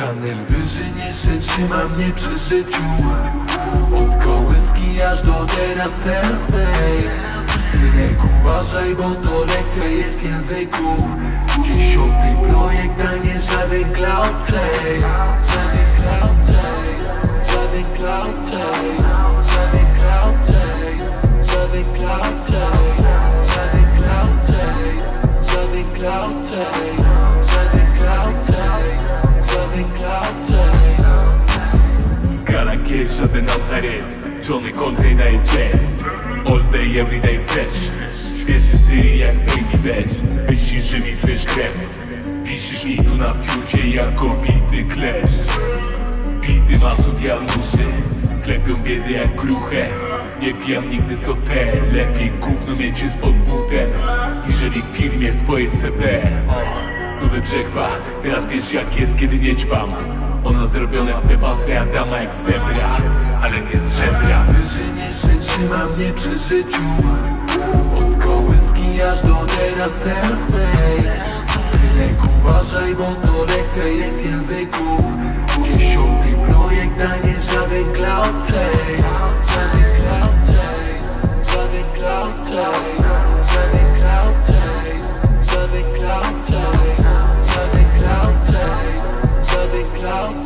Tanel wyżynie się, trzyma mnie przy życiu. Od kołyski aż do teraz self-made Synek uważaj, bo to lekcja jest języku. Dziesiąty projekt, a nie żaden cloud chase Skala kies, żaden antares Johnny Coltrane daje jazz All day, everyday fresh. Świeży ty jak baby bitch Myślisz, że mi czujesz krew. Wisisz mi tu na fiucie jako bity kleszcz Bity masów januszy Klepią biedy jak kruche Nie pijam nigdy sotę. Lepiej gówno mieć jest pod butem. Niżeli w firmie twoje CV o, Nowy brzechwa Teraz wiesz jak jest kiedy nie ćpam Ona zrobiona w te pasy, a dama jak zebra. Ale nie z żebra Wyżynie się, trzyma mnie przy życiu. Od kołyski aż do teraz self-made Synek uważaj, bo to lekcja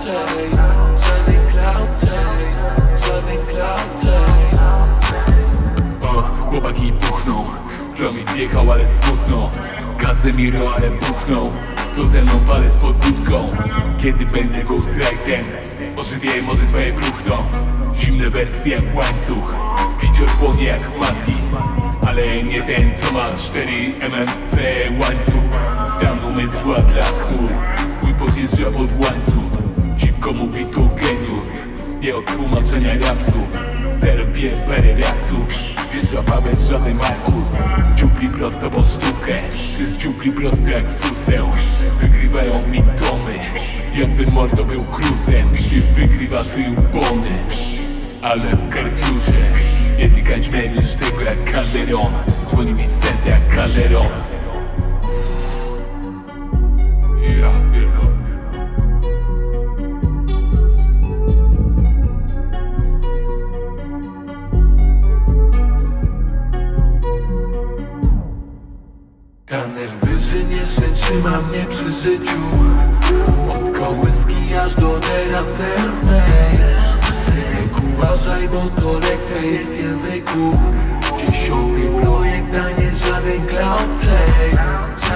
chase cloud chase Żaden cloud chase O, chłopaki puchną. Flomit wjechał, ale smutno. Casemiro, ale buchnął To ze mną palec pod budką. Kiedy będę ghostwriterem Ożywiej może twoje próchno. Zimne wersje jak łańcuch. Picior płonie jak Mati. Ale nie ten co ma 4 MMC łańcuch. Stan umysłu atlas chmur Chuj podjeżdża pod łańcuch Nie od tłumaczenia rapsu Zero pie parę reaksów Wieża Paweł, żaden Markus. Dziupli prosto po sztukę. Ty z dziupli prosto jak suseł. Wygrywają mi domy Jakby mordo był kruzem. Ty wygrywasz bony Ale w karfiurze Nie tykać mnie niż tego jak Calderon. Dzwoni mi jak Calderon się, trzyma mnie przy życiu. Od kołyski aż do teraz self-made Synek uważaj, bo to lekcja jest języku. Dziesiąty projekt, a nie żaden cloud chase